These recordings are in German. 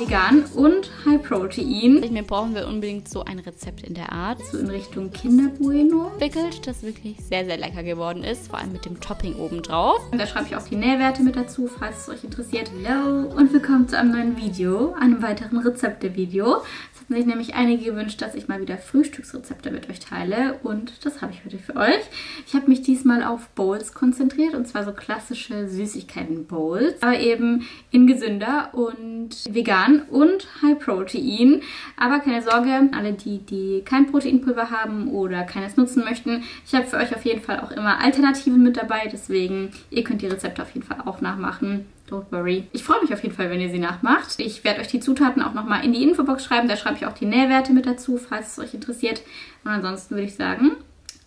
vegan und High Protein. Mir brauchen wir unbedingt so ein Rezept in der Art. So in Richtung Kinderbueno. Entwickelt, das wirklich sehr, sehr lecker geworden ist. Vor allem mit dem Topping obendrauf. Und da schreibe ich auch die Nährwerte mit dazu, falls es euch interessiert. Hallo und willkommen zu einem neuen Video, einem weiteren Rezepte-Video. Sich nämlich einige gewünscht, dass ich mal wieder Frühstücksrezepte mit euch teile und das habe ich heute für euch. Ich habe mich diesmal auf Bowls konzentriert und zwar so klassische Süßigkeiten-Bowls, aber eben in gesünder und vegan und High Protein. Aber keine Sorge, alle die, die kein Proteinpulver haben oder keines nutzen möchten, ich habe für euch auf jeden Fall auch immer Alternativen mit dabei, deswegen ihr könnt die Rezepte auf jeden Fall auch nachmachen. Don't worry. Ich freue mich auf jeden Fall, wenn ihr sie nachmacht. Ich werde euch die Zutaten auch nochmal in die Infobox schreiben. Da schreibe ich auch die Nährwerte mit dazu, falls es euch interessiert. Und ansonsten würde ich sagen,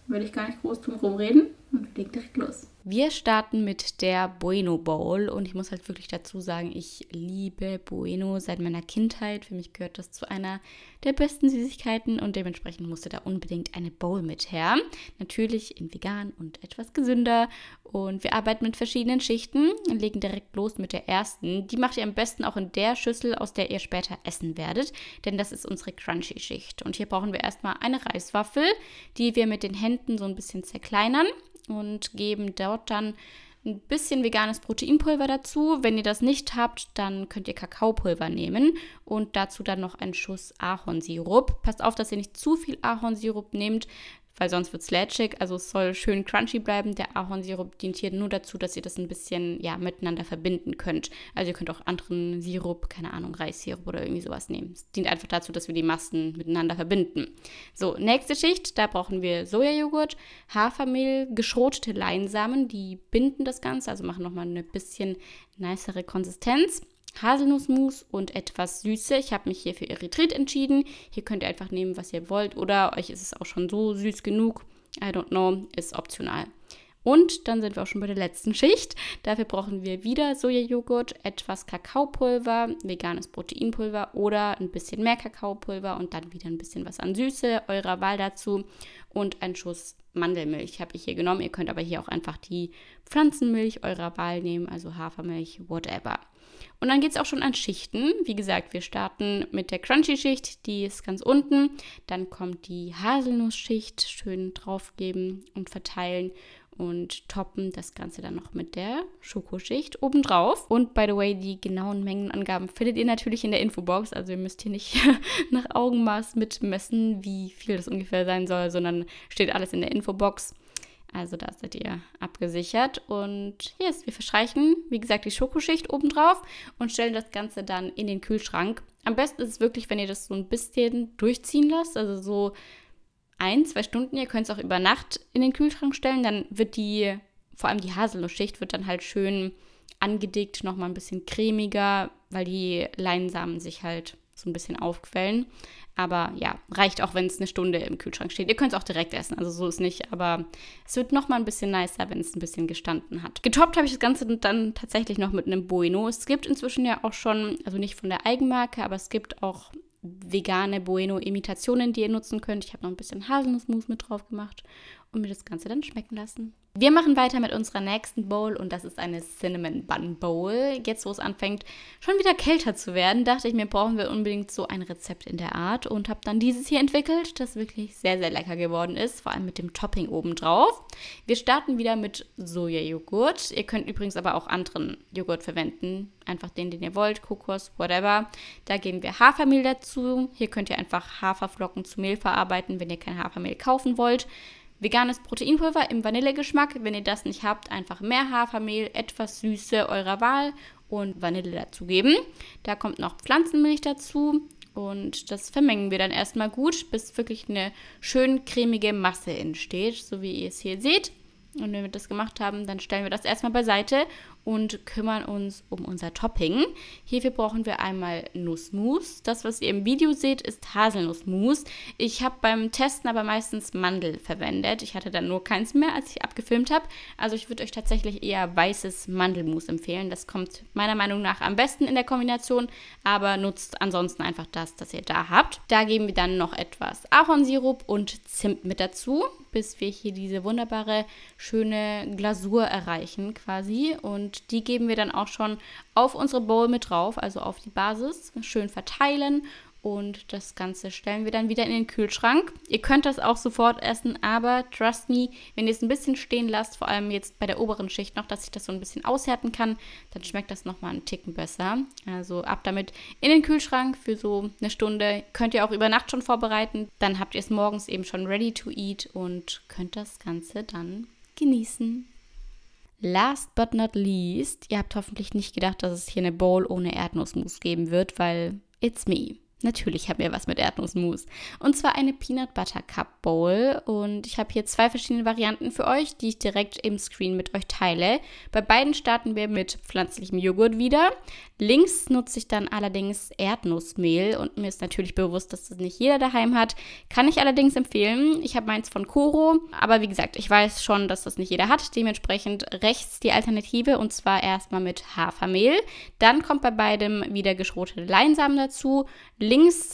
würde ich gar nicht groß drum rumreden und wir legen direkt los. Wir starten mit der Bueno Bowl und ich muss halt wirklich dazu sagen, ich liebe Bueno seit meiner Kindheit. Für mich gehört das zu einer der besten Süßigkeiten und dementsprechend musste da unbedingt eine Bowl mit her. Natürlich in vegan und etwas gesünder und wir arbeiten mit verschiedenen Schichten und legen direkt los mit der ersten. Die macht ihr am besten auch in der Schüssel, aus der ihr später essen werdet, denn das ist unsere Crunchy Schicht. Und hier brauchen wir erstmal eine Reiswaffel, die wir mit den Händen so ein bisschen zerkleinern und geben dort dann ein bisschen veganes Proteinpulver dazu. Wenn ihr das nicht habt, dann könnt ihr Kakaopulver nehmen und dazu dann noch einen Schuss Ahornsirup. Passt auf, dass ihr nicht zu viel Ahornsirup nehmt, weil sonst wird es lätschig. Also es soll schön crunchy bleiben. Der Ahornsirup dient hier nur dazu, dass ihr das ein bisschen ja, miteinander verbinden könnt. Also ihr könnt auch anderen Sirup, keine Ahnung, Reissirup oder irgendwie sowas nehmen. Es dient einfach dazu, dass wir die Massen miteinander verbinden. So, nächste Schicht, da brauchen wir Sojajoghurt, Hafermehl, geschrotete Leinsamen, die binden das Ganze, also machen nochmal eine bisschen nicere Konsistenz. Haselnussmus und etwas Süße. Ich habe mich hier für Erythrit entschieden. Hier könnt ihr einfach nehmen, was ihr wollt. Oder euch ist es auch schon so süß genug. I don't know, ist optional. Und dann sind wir auch schon bei der letzten Schicht. Dafür brauchen wir wieder Sojajoghurt, etwas Kakaopulver, veganes Proteinpulver oder ein bisschen mehr Kakaopulver und dann wieder ein bisschen was an Süße eurer Wahl dazu und ein Schuss Mandelmilch habe ich hier genommen. Ihr könnt aber hier auch einfach die Pflanzenmilch eurer Wahl nehmen, also Hafermilch, whatever. Und dann geht es auch schon an Schichten. Wie gesagt, wir starten mit der Crunchy-Schicht, die ist ganz unten. Dann kommt die Haselnussschicht, schön draufgeben und verteilen und toppen das Ganze dann noch mit der Schokoschicht obendrauf. Und by the way, die genauen Mengenangaben findet ihr natürlich in der Infobox. Also ihr müsst hier nicht nach Augenmaß mitmessen, wie viel das ungefähr sein soll, sondern steht alles in der Infobox. Also da seid ihr abgesichert. Und yes, wir verschreichen, wie gesagt, die Schokoschicht obendrauf und stellen das Ganze dann in den Kühlschrank. Am besten ist es wirklich, wenn ihr das so ein bisschen durchziehen lasst, also so ein, zwei Stunden. Ihr könnt es auch über Nacht in den Kühlschrank stellen. Dann wird die, vor allem die Haselnussschicht, wird dann halt schön angedickt, nochmal ein bisschen cremiger, weil die Leinsamen sich halt so ein bisschen aufquellen. Aber ja, reicht auch, wenn es eine Stunde im Kühlschrank steht. Ihr könnt es auch direkt essen, also so ist nicht. Aber es wird nochmal ein bisschen nicer, wenn es ein bisschen gestanden hat. Getoppt habe ich das Ganze dann tatsächlich noch mit einem Bueno. Es gibt inzwischen ja auch schon, also nicht von der Eigenmarke, aber es gibt auch vegane Bueno-Imitationen, die ihr nutzen könnt. Ich habe noch ein bisschen Haselnussmus mit drauf gemacht und mir das Ganze dann schmecken lassen. Wir machen weiter mit unserer nächsten Bowl und das ist eine Cinnamon Bun Bowl. Jetzt, wo es anfängt, schon wieder kälter zu werden, dachte ich mir, brauchen wir unbedingt so ein Rezept in der Art und habe dann dieses hier entwickelt, das wirklich sehr, sehr lecker geworden ist, vor allem mit dem Topping obendrauf. Wir starten wieder mit Sojajoghurt. Ihr könnt übrigens aber auch anderen Joghurt verwenden, einfach den, den ihr wollt, Kokos, whatever. Da geben wir Hafermehl dazu. Hier könnt ihr einfach Haferflocken zu Mehl verarbeiten, wenn ihr kein Hafermehl kaufen wollt. Veganes Proteinpulver im Vanillegeschmack. Wenn ihr das nicht habt, einfach mehr Hafermehl, etwas Süße eurer Wahl und Vanille dazugeben. Da kommt noch Pflanzenmilch dazu und das vermengen wir dann erstmal gut, bis wirklich eine schön cremige Masse entsteht, so wie ihr es hier seht. Und wenn wir das gemacht haben, dann stellen wir das erstmal beiseite und kümmern uns um unser Topping. Hierfür brauchen wir einmal Nussmus. Das, was ihr im Video seht, ist Haselnussmus. Ich habe beim Testen aber meistens Mandel verwendet. Ich hatte dann nur keins mehr, als ich abgefilmt habe. Also ich würde euch tatsächlich eher weißes Mandelmus empfehlen. Das kommt meiner Meinung nach am besten in der Kombination, aber nutzt ansonsten einfach das, das ihr da habt. Da geben wir dann noch etwas Ahornsirup und Zimt mit dazu, bis wir hier diese wunderbare, schöne Glasur erreichen quasi. Und Die geben wir dann auch schon auf unsere Bowl mit drauf, also auf die Basis. Schön verteilen und das Ganze stellen wir dann wieder in den Kühlschrank. Ihr könnt das auch sofort essen, aber trust me, wenn ihr es ein bisschen stehen lasst, vor allem jetzt bei der oberen Schicht noch, dass ich das so ein bisschen aushärten kann, dann schmeckt das nochmal einen Ticken besser. Also ab damit in den Kühlschrank für so eine Stunde. Könnt ihr auch über Nacht schon vorbereiten. Dann habt ihr es morgens eben schon ready to eat und könnt das Ganze dann genießen. Last but not least, ihr habt hoffentlich nicht gedacht, dass es hier eine Bowl ohne Erdnussmus geben wird, weil it's me. Natürlich haben wir was mit Erdnussmus. Und zwar eine Peanut Butter Cup Bowl. Und ich habe hier zwei verschiedene Varianten für euch, die ich direkt im Screen mit euch teile. Bei beiden starten wir mit pflanzlichem Joghurt wieder. Links nutze ich dann allerdings Erdnussmehl. Und mir ist natürlich bewusst, dass das nicht jeder daheim hat. Kann ich allerdings empfehlen. Ich habe meins von Koro. Aber wie gesagt, ich weiß schon, dass das nicht jeder hat. Dementsprechend rechts die Alternative. Und zwar erstmal mit Hafermehl. Dann kommt bei beidem wieder geschrotete Leinsamen dazu. Links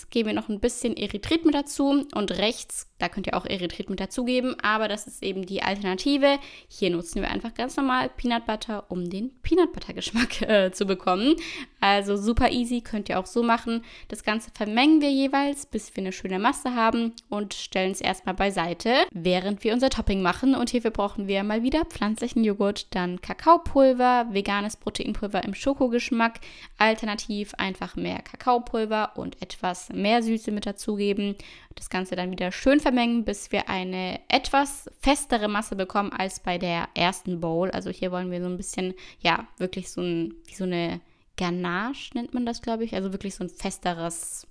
geben wir noch ein bisschen Erythrit mit dazu und rechts da könnt ihr auch Erythrit mit dazugeben, aber das ist eben die Alternative. Hier nutzen wir einfach ganz normal Peanut Butter, um den Peanut Butter Geschmack äh, zu bekommen. Also super easy, könnt ihr auch so machen. Das Ganze vermengen wir jeweils, bis wir eine schöne Masse haben und stellen es erstmal beiseite, während wir unser Topping machen. Und hierfür brauchen wir mal wieder pflanzlichen Joghurt, dann Kakaopulver, veganes Proteinpulver im Schokogeschmack, alternativ einfach mehr Kakaopulver und etwas mehr Süße mit dazugeben. Das Ganze dann wieder schön vermengen, bis wir eine etwas festere Masse bekommen als bei der ersten Bowl. Also hier wollen wir so ein bisschen, ja, wirklich so, ein, so eine Ganache nennt man das, glaube ich. Also wirklich so ein festeres,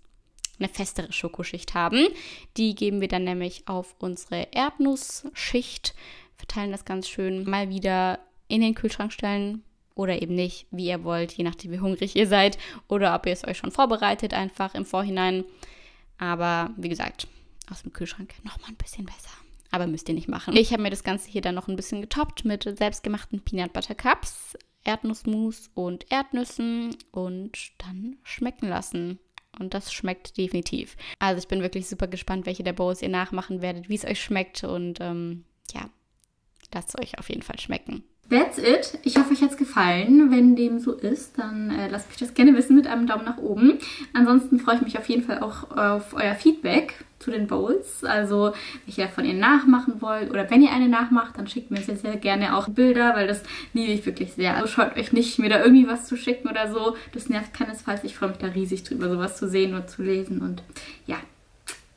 eine festere Schokoschicht haben. Die geben wir dann nämlich auf unsere Erdnussschicht, verteilen das ganz schön, mal wieder in den Kühlschrank stellen, oder eben nicht, wie ihr wollt, je nachdem, wie hungrig ihr seid oder ob ihr es euch schon vorbereitet, einfach im Vorhinein. Aber wie gesagt, aus dem Kühlschrank nochmal ein bisschen besser. Aber müsst ihr nicht machen. Ich habe mir das Ganze hier dann noch ein bisschen getoppt mit selbstgemachten Peanut Butter Cups, Erdnussmus und Erdnüssen und dann schmecken lassen. Und das schmeckt definitiv. Also ich bin wirklich super gespannt, welche der Bowls ihr nachmachen werdet, wie es euch schmeckt und ähm, ja, lasst es euch auf jeden Fall schmecken. That's it. Ich hoffe, euch hat es gefallen. Wenn dem so ist, dann äh, lasst mich das gerne wissen mit einem Daumen nach oben. Ansonsten freue ich mich auf jeden Fall auch auf euer Feedback zu den Bowls. Also, welche von ihr nachmachen wollt. Oder wenn ihr eine nachmacht, dann schickt mir sehr, sehr gerne auch Bilder, weil das liebe ich wirklich sehr. Also scheut euch nicht, mir da irgendwie was zu schicken oder so. Das nervt keinesfalls. Ich freue mich da riesig drüber, sowas zu sehen und zu lesen. Und ja,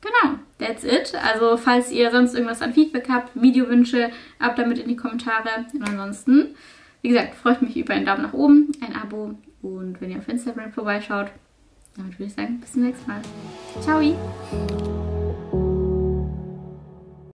Genau, that's it. Also falls ihr sonst irgendwas an Feedback habt, Videowünsche, ab damit in die Kommentare. Und ansonsten, wie gesagt, freue ich mich über einen Daumen nach oben, ein Abo und wenn ihr auf Instagram vorbeischaut. Damit würde ich sagen, bis zum nächsten Mal. Ciao!